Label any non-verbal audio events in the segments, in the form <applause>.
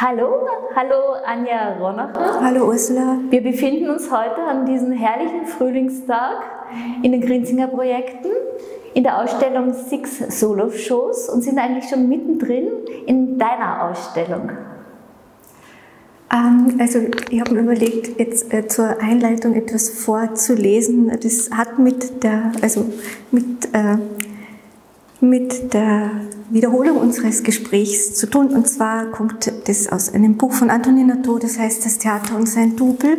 Hallo, hallo Anja Ronacher. Hallo Ursula. Wir befinden uns heute an diesem herrlichen Frühlingstag in den Grinzinger Projekten in der Ausstellung Six Solo Shows und sind eigentlich schon mittendrin in deiner Ausstellung. Ähm, also ich habe mir überlegt, jetzt äh, zur Einleitung etwas vorzulesen. Das hat mit der, also mit, äh, mit der Wiederholung unseres Gesprächs zu tun. Und zwar kommt das aus einem Buch von Antonina To, das heißt Das Theater und sein Double.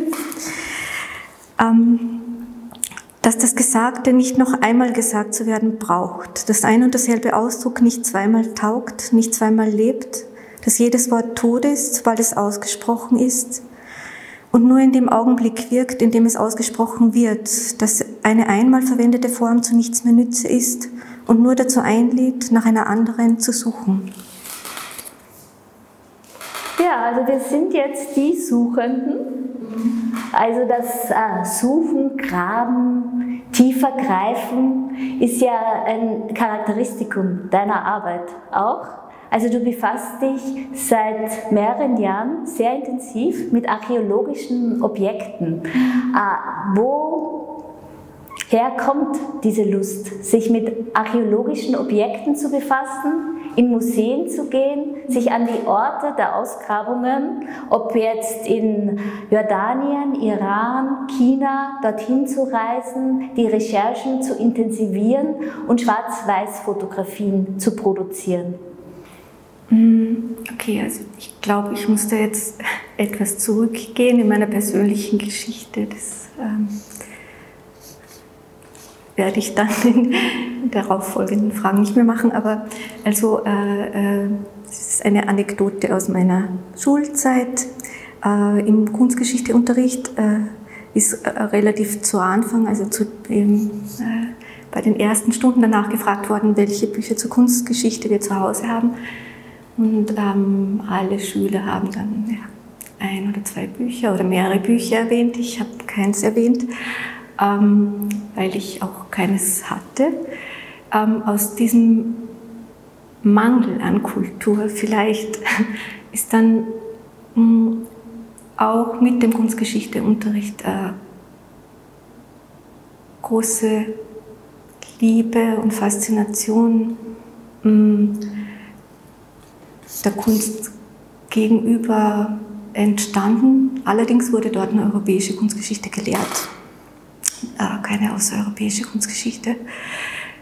Ähm, dass das Gesagte nicht noch einmal gesagt zu werden braucht, dass ein und dasselbe Ausdruck nicht zweimal taugt, nicht zweimal lebt, dass jedes Wort tot ist, sobald es ausgesprochen ist und nur in dem Augenblick wirkt, in dem es ausgesprochen wird, dass eine einmal verwendete Form zu nichts mehr Nütze ist und nur dazu einlädt, nach einer anderen zu suchen. Ja, also wir sind jetzt die Suchenden. Also das äh, Suchen, Graben, tiefer greifen ist ja ein Charakteristikum deiner Arbeit auch. Also du befasst dich seit mehreren Jahren sehr intensiv mit archäologischen Objekten. Äh, wo Woher kommt diese Lust, sich mit archäologischen Objekten zu befassen, in Museen zu gehen, sich an die Orte der Ausgrabungen, ob jetzt in Jordanien, Iran, China, dorthin zu reisen, die Recherchen zu intensivieren und Schwarz-Weiß-Fotografien zu produzieren? Mm, okay, also ich glaube, ich muss da jetzt <laughs> etwas zurückgehen in meiner persönlichen Geschichte. Das, ähm werde ich dann in <laughs> darauffolgenden Fragen nicht mehr machen. Aber also äh, äh, es ist eine Anekdote aus meiner Schulzeit. Äh, Im Kunstgeschichteunterricht äh, ist äh, relativ zu Anfang, also zu, ähm, bei den ersten Stunden danach gefragt worden, welche Bücher zur Kunstgeschichte wir zu Hause haben. Und ähm, alle Schüler haben dann ja, ein oder zwei Bücher oder mehrere Bücher erwähnt. Ich habe keins erwähnt ähm, weil ich auch keines hatte. Ähm, aus diesem Mangel an Kultur vielleicht <laughs> ist dann mh, hm, auch mit dem Kunstgeschichteunterricht äh, große Liebe und Faszination mh, hm, der Kunst gegenüber entstanden. Allerdings wurde dort eine europäische Kunstgeschichte gelehrt. Äh, keine außereuropäische Kunstgeschichte.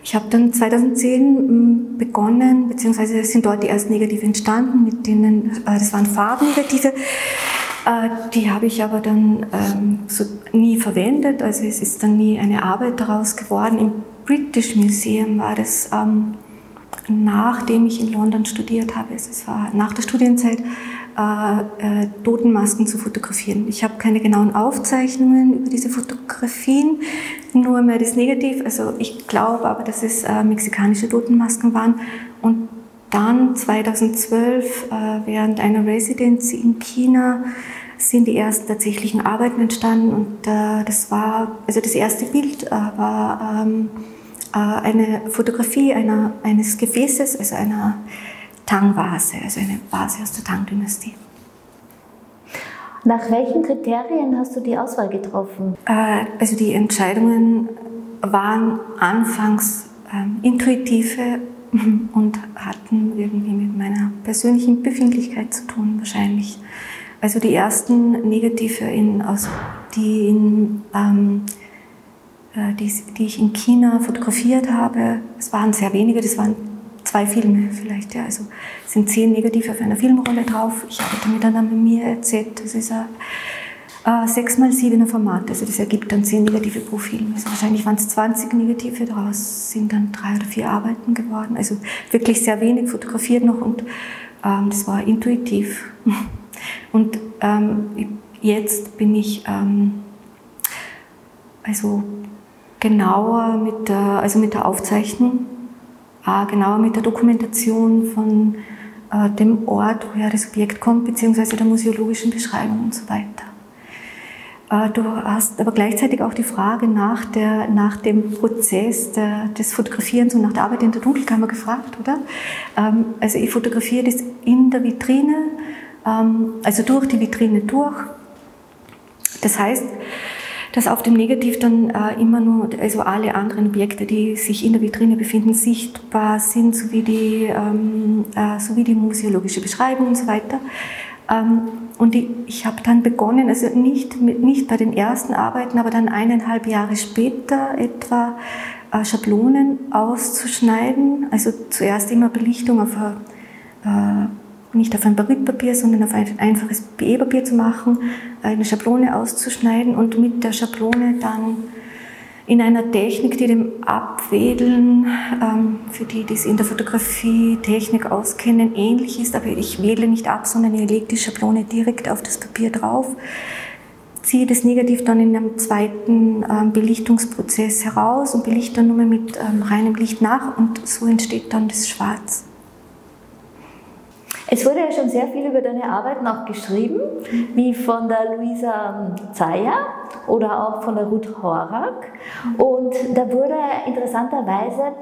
Ich habe dann 2010 hm, begonnen, beziehungsweise sind dort die ersten Negative entstanden, mit denen, äh, das waren Farbnegative, äh, die habe ich aber dann ähm, so nie verwendet, also es ist dann nie eine Arbeit daraus geworden. Im British Museum war das, ähm, nachdem ich in London studiert habe, es war nach der Studienzeit, äh, äh, Totenmasken zu fotografieren. Ich habe keine genauen Aufzeichnungen über diese Fotografien, nur mehr das Negativ. Also ich glaube aber, dass es äh, mexikanische Totenmasken waren. Und dann 2012 äh, während einer Residency in China sind die ersten tatsächlichen Arbeiten entstanden und äh, das war, also das erste Bild äh, war ähm, eine Fotografie einer, eines Gefäßes, also einer Tang-Vase, also eine Vase aus der Tang-Dynastie. Nach welchen Kriterien hast du die Auswahl getroffen? Äh, also die Entscheidungen waren anfangs ähm, intuitive <laughs> und hatten irgendwie mit meiner persönlichen Befindlichkeit zu tun, wahrscheinlich. Also die ersten Negative, in, aus, die, in, ähm, äh, die, die ich in China fotografiert habe, es waren sehr wenige, das waren zwei Filme vielleicht. Ja. Also sind zehn Negative auf einer Filmrolle drauf. Ich arbeite mit einer Mamiya Z, das ist ein äh, 6x7er Format, also das ergibt dann zehn Negative pro Film. Also wahrscheinlich waren es 20 Negative, daraus sind dann drei oder vier Arbeiten geworden. Also wirklich sehr wenig fotografiert noch und ähm, das war intuitiv. <laughs> Und ähm, jetzt bin ich ähm, also genauer mit der, also mit der Aufzeichnung äh, genauer mit der Dokumentation von äh, dem Ort, woher das Objekt kommt, beziehungsweise der museologischen Beschreibung und so weiter. Äh, du hast aber gleichzeitig auch die Frage nach, der, nach dem Prozess der, des Fotografierens und nach der Arbeit in der Dunkelkammer gefragt, oder? Ähm, also ich fotografiere das in der Vitrine ähm, also durch die Vitrine durch. Das heißt, dass auf dem Negativ dann äh, immer nur, also alle anderen Objekte, die sich in der Vitrine befinden, sichtbar sind, sowie die, ähm, äh, sowie die museologische Beschreibung und so weiter. Ähm, und ich, ich habe dann begonnen, also nicht, nicht bei den ersten Arbeiten, aber dann eineinhalb Jahre später etwa äh, Schablonen auszuschneiden. Also zuerst immer Belichtung auf ein, äh, nicht auf ein Barytpapier, sondern auf ein einfaches PE-Papier zu machen, eine Schablone auszuschneiden und mit der Schablone dann in einer Technik, die dem Abwedeln, ähm, für die, die es in der Fotografie Technik auskennen, ähnlich ist, aber ich wedle nicht ab, sondern ich lege die Schablone direkt auf das Papier drauf, ziehe das Negativ dann in einem zweiten ähm, Belichtungsprozess heraus und belichte dann nur mit ähm, reinem Licht nach und so entsteht dann das Schwarz. Es wurde ja schon sehr viel über deine Arbeiten auch geschrieben, wie von der Luisa Zeyer oder auch von der Ruth Horak. Und da wurde interessanterweise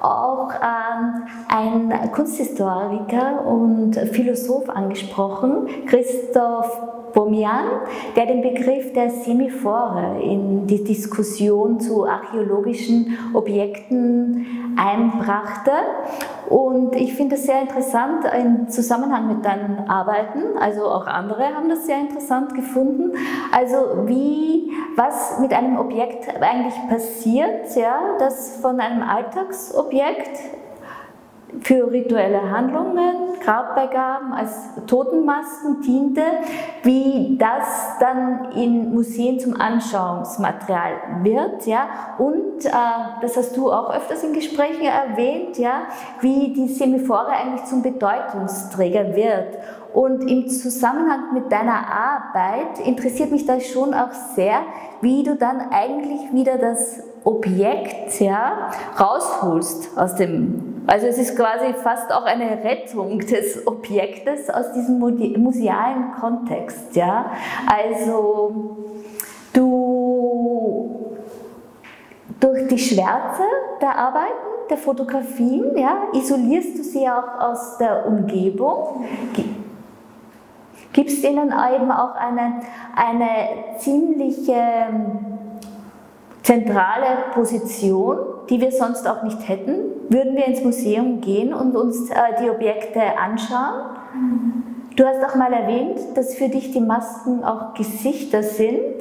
auch ähm, ein Kunsthistoriker und Philosoph angesprochen, Christoph Bomian, der den Begriff der Semiphore in die Diskussion zu archäologischen Objekten einbrachte. Und ich finde es sehr interessant im Zusammenhang mit deinen Arbeiten, also auch andere haben das sehr interessant gefunden. Also wie, was mit einem Objekt eigentlich passiert, ja, das von einem Alltagsobjekt für rituelle Handlungen, Grabbeigaben als Totenmasken diente, wie das dann in Museen zum Anschauungsmaterial wird, ja, und äh, das hast du auch öfters in Gesprächen erwähnt, ja, wie die Semiphore eigentlich zum Bedeutungsträger wird. Und im Zusammenhang mit deiner Arbeit interessiert mich das schon auch sehr, wie du dann eigentlich wieder das Objekt ja, rausholst aus dem. Also es ist quasi fast auch eine Rettung des Objektes aus diesem musealen Kontext. Ja. Also du durch die Schwärze der Arbeiten, der Fotografien, ja, isolierst du sie auch aus der Umgebung gibst ihnen eben auch eine, eine ziemliche ähm, zentrale Position, die wir sonst auch nicht hätten. Würden wir ins Museum gehen und uns äh, die Objekte anschauen? Du hast auch mal erwähnt, dass für dich die Masken auch Gesichter sind.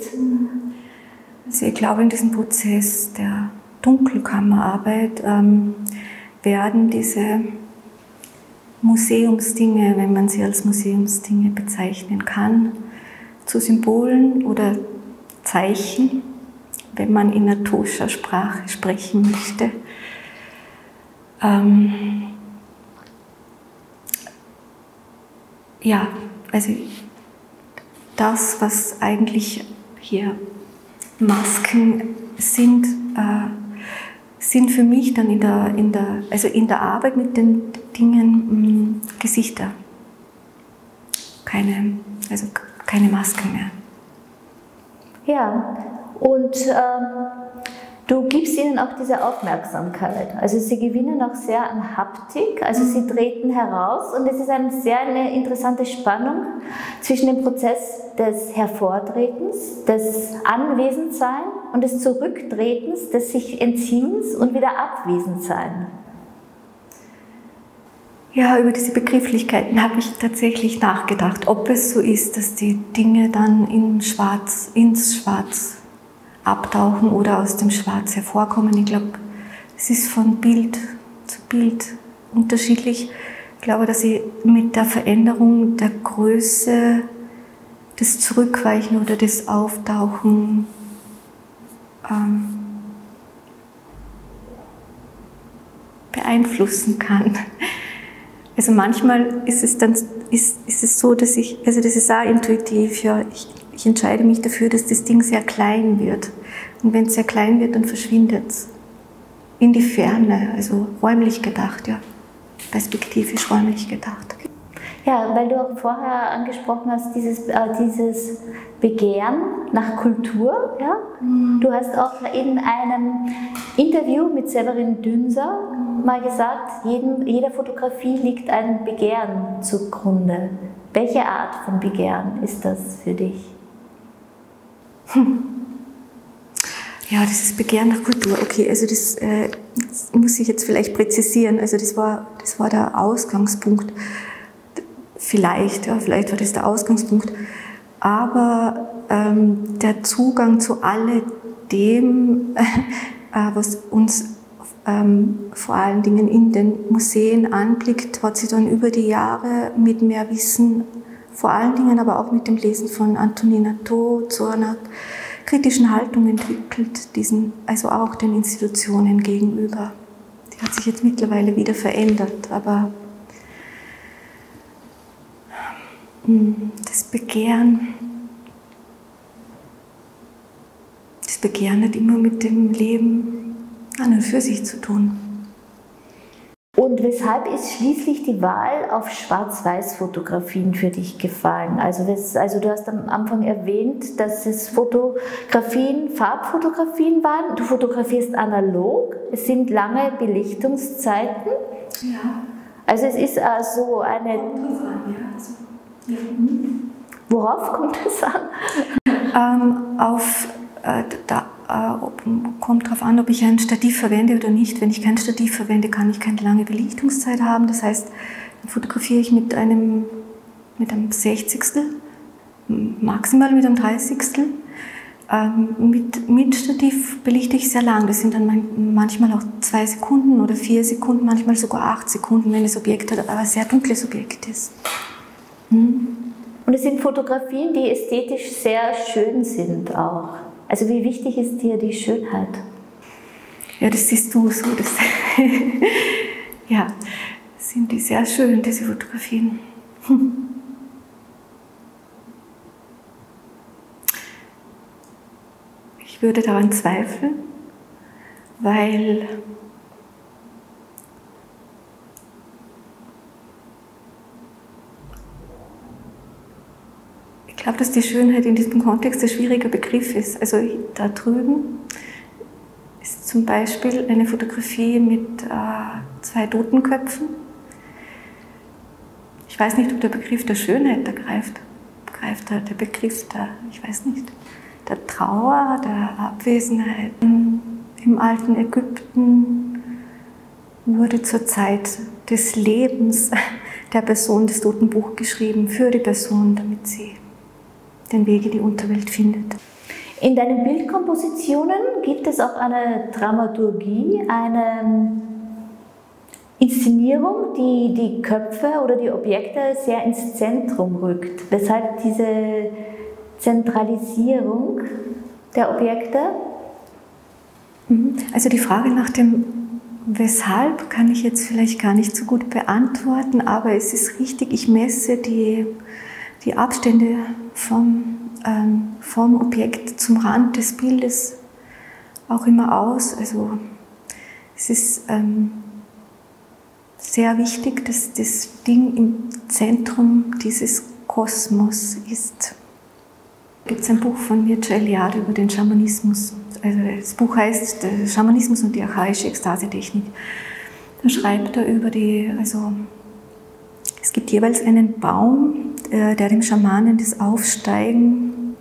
Also ich glaube, in diesem Prozess der Dunkelkammerarbeit ähm, werden diese Museumsdinge, wenn man sie als Museumsdinge bezeichnen kann, zu Symbolen oder Zeichen, wenn man in naturscher Sprache sprechen möchte. Ähm ja, also das, was eigentlich hier Masken sind, äh, sind für mich dann in der, in der, also in der Arbeit mit den Dingen mh, mm, Gesichter. Keine, also keine Masken mehr. Ja, und ähm, du gibst ihnen auch diese Aufmerksamkeit. Also sie gewinnen auch sehr an Haptik, also sie treten heraus und es ist eine sehr eine interessante Spannung zwischen dem Prozess des Hervortretens, des Anwesendsein und des Zurücktretens, des sich Entziehens und wieder Abwesendsein. Ja, über diese Begrifflichkeiten habe ich tatsächlich nachgedacht, ob es so ist, dass die Dinge dann in Schwarz, ins Schwarz abtauchen oder aus dem Schwarz hervorkommen. Ich glaube, es ist von Bild zu Bild unterschiedlich. Ich glaube, dass ich mit der Veränderung der Größe das Zurückweichen oder das Auftauchen ähm, beeinflussen kann. Also manchmal ist es dann ist, ist es so, dass ich, also das ist auch intuitiv, ja, ich, ich entscheide mich dafür, dass das Ding sehr klein wird. Und wenn es sehr klein wird, dann verschwindet es in die Ferne, also räumlich gedacht, ja, perspektivisch räumlich gedacht. Ja, weil du auch vorher angesprochen hast, dieses, äh, dieses Begehren nach Kultur. Ja? Mhm. Du hast auch in einem Interview mit Severin Dünser mhm. Mal gesagt, jedem, jeder Fotografie liegt ein Begehren zugrunde. Welche Art von Begehren ist das für dich? Hm. Ja, ist Begehren nach Kultur. Okay, also das, äh, das, muss ich jetzt vielleicht präzisieren. Also das war, das war der Ausgangspunkt. Vielleicht, ja, vielleicht war das der Ausgangspunkt. Aber ähm, der Zugang zu alledem, <laughs> äh, was uns ähm, vor allen Dingen in den Museen anblickt, hat sich dann über die Jahre mit mehr Wissen, vor allen Dingen aber auch mit dem Lesen von Antonina To zu einer kritischen Haltung entwickelt, diesen, also auch den Institutionen gegenüber. Die hat sich jetzt mittlerweile wieder verändert, aber hm, das Begehren, das Begehren hat immer mit dem Leben an und für sich zu tun. Und weshalb ist schließlich die Wahl auf Schwarz-Weiß-Fotografien für dich gefallen? Also, also du hast am Anfang erwähnt, dass es Fotografien, Farbfotografien waren. Du fotografierst analog. Es sind lange Belichtungszeiten. Ja. Also es ist also eine... Also, Worauf kommt es an? Ähm, auf äh, da, kommt darauf an, ob ich ein Stativ verwende oder nicht. Wenn ich kein Stativ verwende, kann ich keine lange Belichtungszeit haben. Das heißt, dann fotografiere ich mit einem, mit einem Sechzigstel, maximal mit einem Dreißigstel. Ähm, mit, mit Stativ belichte ich sehr lang. Das sind dann manchmal auch zwei Sekunden oder vier Sekunden, manchmal sogar acht Sekunden, wenn das Objekt ein sehr dunkles Objekt ist. Hm? Und es sind Fotografien, die ästhetisch sehr schön sind auch. Also wie wichtig ist dir die Schönheit? Ja, das siehst du so. Das <laughs> ja, sind die sehr schön, diese Fotografien. Ich würde daran zweifeln, weil glaube, dass die Schönheit in diesem Kontext ein schwieriger Begriff ist. Also da drüben ist zum Beispiel eine Fotografie mit äh, zwei Totenköpfen. Ich weiß nicht, ob der Begriff der Schönheit da greift. Greift da der Begriff der, ich weiß nicht, der Trauer, der Abwesenheit. Im alten Ägypten wurde zur Zeit des Lebens der Person das Totenbuch geschrieben für die Person, damit sie den Weg in die Unterwelt findet. In deinen Bildkompositionen gibt es auch eine Dramaturgie, eine Inszenierung, die die Köpfe oder die Objekte sehr ins Zentrum rückt. Weshalb diese Zentralisierung der Objekte? Mhm. Also die Frage nach dem Weshalb kann ich jetzt vielleicht gar nicht so gut beantworten, aber es ist richtig, ich messe die die Abstände vom, ähm, vom Objekt zum Rand des Bildes auch immer aus. Also es ist ähm, sehr wichtig, dass das Ding im Zentrum dieses Kosmos ist. Gibt es ein Buch von Mircea Eliade über den Schamanismus. Also das Buch heißt der Schamanismus und die archaische Ekstasetechnik. Da schreibt er über die, also es gibt jeweils einen Baum, der dem Schamanen das Aufsteigen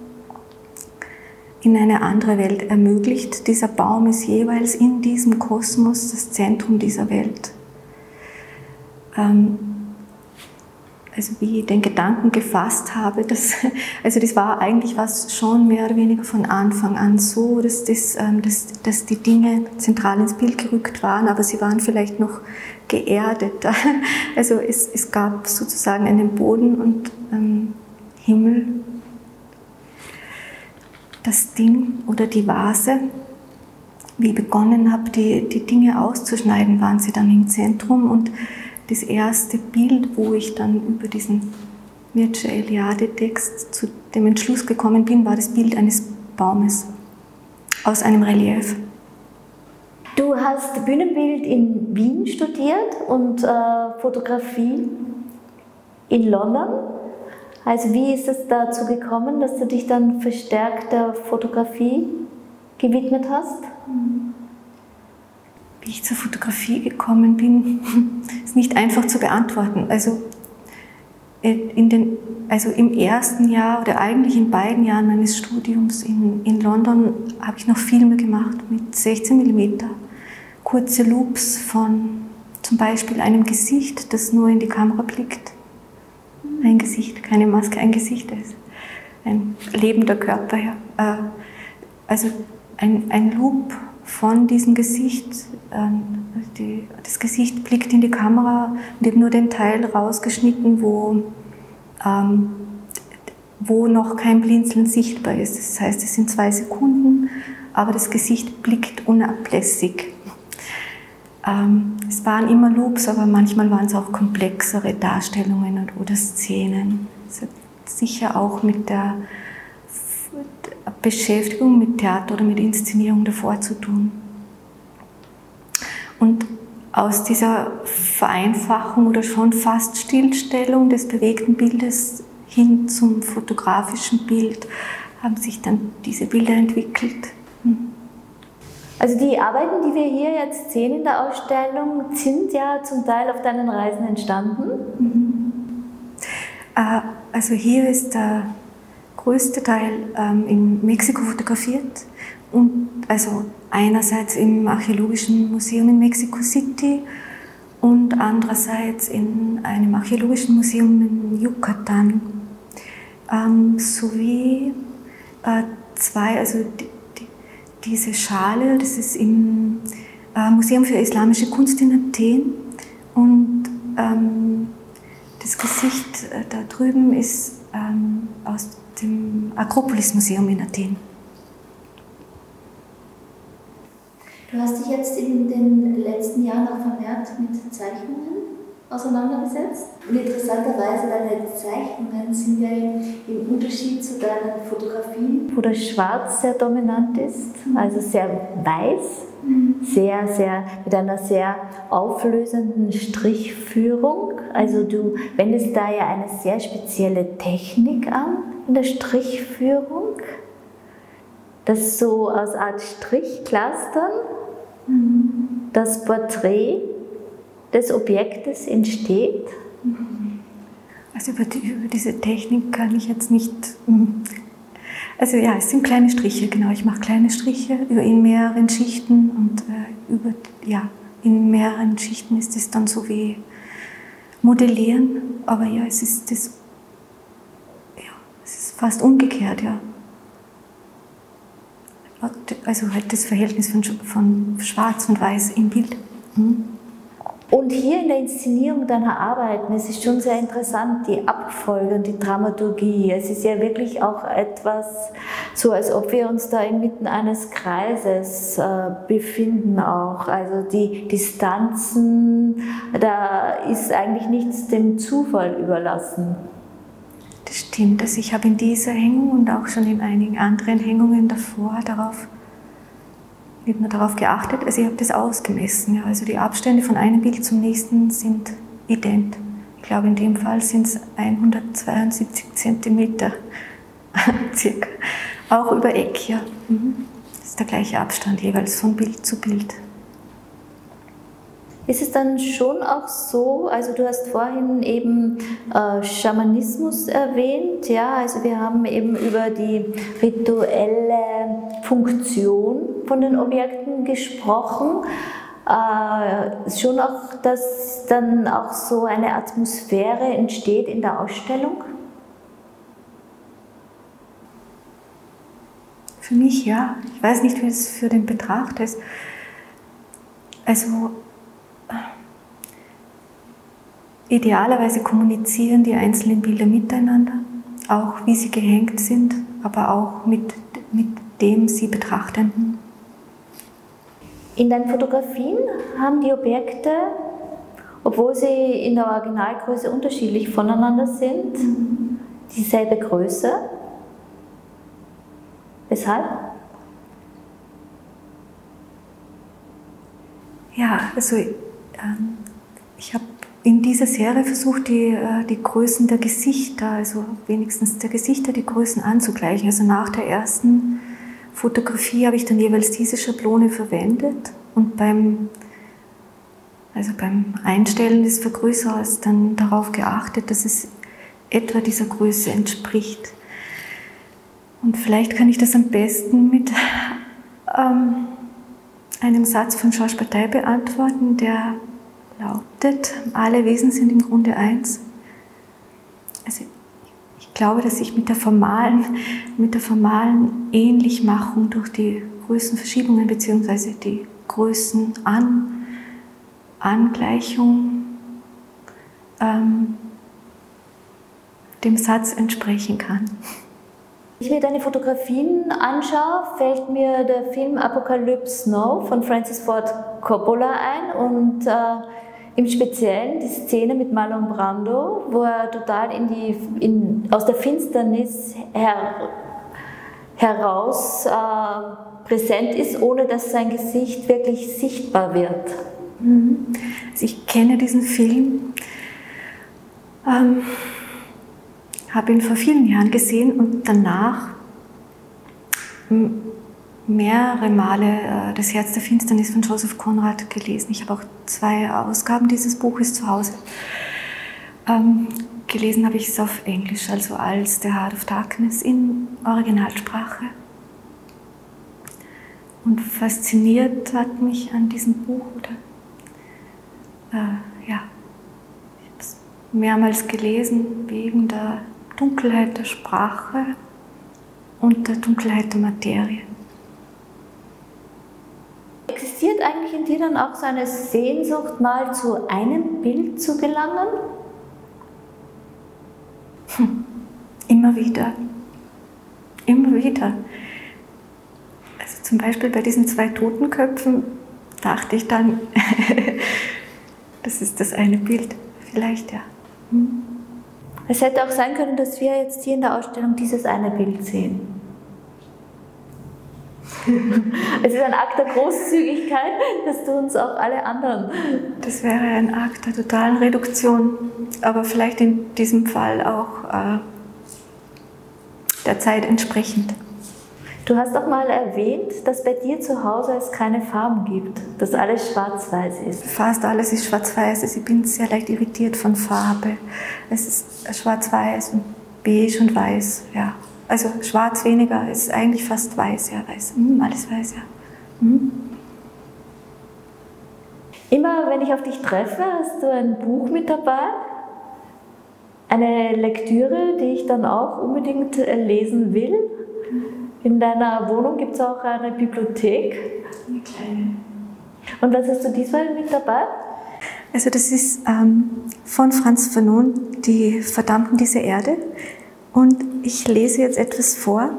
in eine andere Welt ermöglicht. Dieser Baum ist jeweils in diesem Kosmos das Zentrum dieser Welt. Ähm, also wie ich den Gedanken gefasst habe, dass, <laughs> also das war eigentlich was schon mehr oder weniger von Anfang an so, dass, das, ähm, dass, dass die Dinge zentral ins Bild gerückt waren, aber sie waren vielleicht noch geerdeter. <laughs> Also es, es gab sozusagen einen Boden und ähm, Himmel. Das Ding oder die Vase, wie ich begonnen habe, die, die Dinge auszuschneiden, waren sie dann im Zentrum und das erste Bild, wo ich dann über diesen Mircea Eliade-Text zu dem Entschluss gekommen bin, war das Bild eines Baumes aus einem Relief. Du hast Bühnenbild in Wien studiert und äh, Fotografie in London. Also wie ist es dazu gekommen, dass du dich dann verstärkt der Fotografie gewidmet hast? Wie ich zur Fotografie gekommen bin, <laughs> ist nicht einfach zu beantworten. Also in den, also im ersten Jahr oder eigentlich in beiden Jahren meines Studiums in, in London habe ich noch Filme gemacht mit 16 mm, kurze Loops von zum Beispiel einem Gesicht, das nur in die Kamera blickt. Ein Gesicht, keine Maske, ein Gesicht ist ein lebender Körper. Ja. Äh, also ein, ein Loop von diesem Gesicht. Ähm, die, das Gesicht blickt in die Kamera und eben nur den Teil rausgeschnitten, wo, ähm, wo noch kein Blinzeln sichtbar ist. Das heißt, es sind zwei Sekunden, aber das Gesicht blickt unablässig. Ähm, es waren immer Loops, aber manchmal waren es auch komplexere Darstellungen oder Szenen. Es hat sicher auch mit der Beschäftigung mit Theater oder mit Inszenierung davor zu tun. Und aus dieser Vereinfachung oder schon fast Stillstellung des bewegten Bildes hin zum fotografischen Bild haben sich dann diese Bilder entwickelt. Hm. Also die Arbeiten, die wir hier jetzt sehen in der Ausstellung, sind ja zum Teil auf deinen Reisen entstanden. Mhm. Äh, also hier ist der größte Teil ähm, in Mexiko fotografiert und also einerseits im Archäologischen Museum in Mexico City und andererseits in einem Archäologischen Museum in Yucatan ähm, sowie äh, zwei, also die, die, diese Schale, das ist im äh, Museum für Islamische Kunst in Athen und ähm, das Gesicht äh, da drüben ist ähm, aus dem Akropolis-Museum in Athen. Du hast dich jetzt in den letzten Jahren auch vermehrt mit Zeichnungen auseinandergesetzt. Und interessanterweise, deine Zeichnungen sind ja im Unterschied zu deinen Fotografien, wo das Schwarz sehr dominant ist, also sehr weiß, sehr, sehr, mit einer sehr auflösenden Strichführung. Also du wendest da ja eine sehr spezielle Technik an in der Strichführung, das so aus Art Strichclustern das Porträt des Objektes entsteht? Also über, die, über, diese Technik kann ich jetzt nicht. Hm. Also ja, es sind kleine Striche, genau. Ich mache kleine Striche in mehreren Schichten und äh, über, ja, in mehreren Schichten ist es dann so wie Modellieren. Aber ja, es ist das, ja, es ist fast umgekehrt, ja. Also halt das Verhältnis von, von Schwarz und Weiß im Bild. Hm. Und hier in der Inszenierung deiner Arbeiten, es ist schon sehr interessant, die Abfolge und die Dramaturgie. Es ist ja wirklich auch etwas so, als ob wir uns da inmitten eines Kreises äh, befinden auch. Also die Distanzen, da ist eigentlich nichts dem Zufall überlassen. Das stimmt. Also ich habe in dieser Hängung und auch schon in einigen anderen Hängungen davor darauf wird nur darauf geachtet. Also ich habe das ausgemessen. Ja. Also die Abstände von einem Bild zum nächsten sind ident. Ich glaube, in dem Fall sind es 172 Zentimeter <laughs> circa. Auch über Eck, ja. Mhm. Das ist der gleiche Abstand jeweils von Bild zu Bild. Ist es dann schon auch so, also du hast vorhin eben äh, Schamanismus erwähnt, ja, also wir haben eben über die rituelle Funktion von den Objekten gesprochen. Äh, schon auch, dass dann auch so eine Atmosphäre entsteht in der Ausstellung? Für mich ja. Ich weiß nicht, wie es für den Betrachter ist. Also Idealerweise kommunizieren die einzelnen Bilder miteinander, auch wie sie gehängt sind, aber auch mit, mit dem sie Betrachtenden. In deinen Fotografien haben die Objekte, obwohl sie in der Originalgröße unterschiedlich voneinander sind, dieselbe Größe. Weshalb? Ja, also ähm, ich habe in dieser Serie versucht, die, äh, die Größen der Gesichter, also wenigstens der Gesichter, die Größen anzugleichen. Also nach der ersten Fotografie habe ich dann jeweils diese Schablone verwendet und beim, also beim Einstellen des Vergrößerers dann darauf geachtet, dass es etwa dieser Größe entspricht. Und vielleicht kann ich das am besten mit ähm, einem Satz von Georges Bataille beantworten, der lautet, alle Wesen sind im Grunde eins. Also ich glaube, dass ich mit der formalen, mit der formalen Ähnlichmachung durch die Größenverschiebungen bzw. die Größenangleichung ähm, dem Satz entsprechen kann. Wenn ich mir deine Fotografien anschaue, fällt mir der Film Apocalypse Now von Francis Ford Coppola ein und äh, im Speziellen die Szene mit Marlon Brando, wo er total in die, in, aus der Finsternis her, heraus äh, präsent ist, ohne dass sein Gesicht wirklich sichtbar wird. Mhm. Also ich kenne diesen Film. Ähm habe ihn vor vielen Jahren gesehen und danach mehrere Male äh, Das Herz der Finsternis von Joseph Conrad gelesen. Ich habe auch zwei Ausgaben dieses Buches zu Hause. Ähm, gelesen habe ich es auf Englisch, also als The Heart of Darkness in Originalsprache. Und fasziniert hat mich an diesem Buch, oder? Äh, ja, ich habe es mehrmals gelesen, wegen der Dunkelheit der Sprache und der Dunkelheit der Materie. Existiert eigentlich in dir dann auch so eine Sehnsucht, mal zu einem Bild zu gelangen? Hm. Immer wieder. Immer wieder. Also zum Beispiel bei diesen zwei Totenköpfen dachte ich dann, <laughs> das ist das eine Bild. Vielleicht ja. Hm. Es hätte auch sein können, dass wir jetzt hier in der Ausstellung dieses eine Bild sehen. <laughs> es ist ein Akt der Großzügigkeit, dass du uns auch alle anderen. Das wäre ein Akt der totalen Reduktion, aber vielleicht in diesem Fall auch äh, der Zeit entsprechend. Du hast auch mal erwähnt, dass bei dir zu Hause es keine Farben gibt, dass alles schwarz-weiß ist. Fast alles ist schwarz-weiß. Ich bin sehr leicht irritiert von Farbe. Es ist schwarz-weiß und beige und weiß, ja. Also schwarz weniger, es ist eigentlich fast weiß, ja, weiß. Hm, alles weiß, ja. Hm. Immer wenn ich auf dich treffe, hast du ein Buch mit dabei. Eine Lektüre, die ich dann auch unbedingt lesen will. In deiner Wohnung gibt es auch eine Bibliothek. Eine kleine. Und was hast du diesmal mit dabei? Also das ist ähm, von Franz Fanon, Die Verdammten dieser Erde. Und ich lese jetzt etwas vor.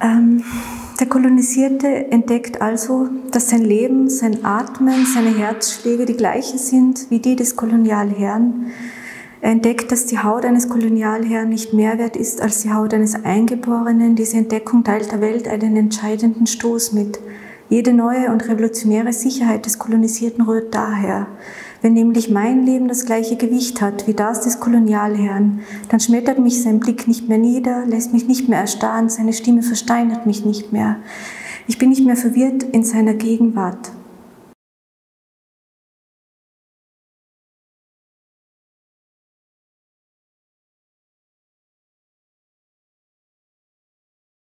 Ähm, der Kolonisierte entdeckt also, dass sein Leben, sein Atmen, seine Herzschläge die gleichen sind wie die des Kolonialherrn er entdeckt, dass die Haut eines Kolonialherrn nicht mehr wert ist als die Haut eines Eingeborenen. Diese Entdeckung teilt der Welt einen entscheidenden Stoß mit. Jede neue und revolutionäre Sicherheit des Kolonisierten rührt daher. Wenn nämlich mein Leben das gleiche Gewicht hat wie das des Kolonialherrn, dann schmettert mich sein Blick nicht mehr nieder, lässt mich nicht mehr erstarren, seine Stimme versteinert mich nicht mehr. Ich bin nicht mehr verwirrt in seiner Gegenwart.